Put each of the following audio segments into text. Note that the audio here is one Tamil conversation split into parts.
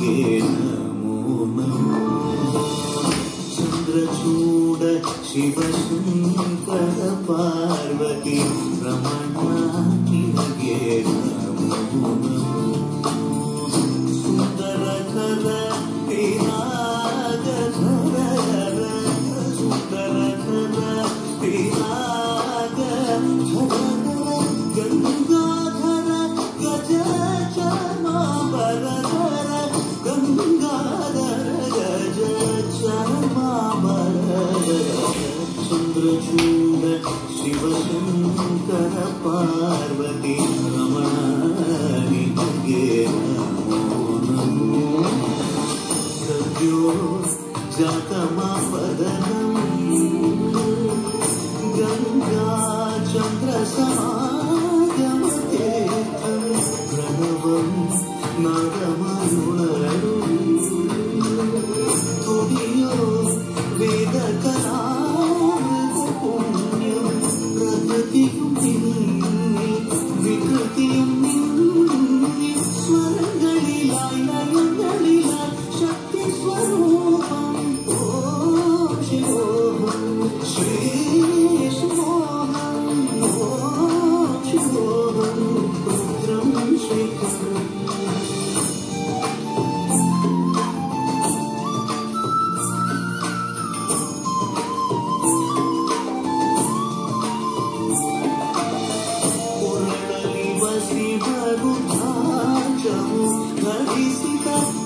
ो न पार्वती रमणा பார்வதி ரமணானி गो जातमापदनम् गङ्गा चन्द्रसमा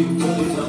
Feliz, feliz.